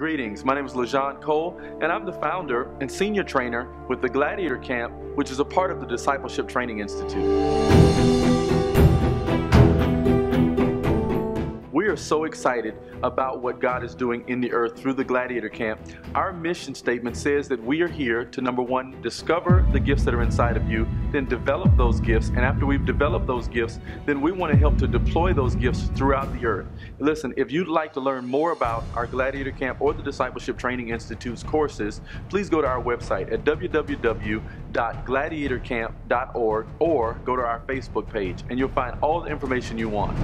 Greetings, my name is LaJun Cole, and I'm the founder and senior trainer with the Gladiator Camp, which is a part of the Discipleship Training Institute. Are so excited about what God is doing in the earth through the Gladiator Camp. Our mission statement says that we are here to number one, discover the gifts that are inside of you, then develop those gifts, and after we've developed those gifts, then we want to help to deploy those gifts throughout the earth. Listen, if you'd like to learn more about our Gladiator Camp or the Discipleship Training Institute's courses, please go to our website at www.gladiatorcamp.org or go to our Facebook page and you'll find all the information you want.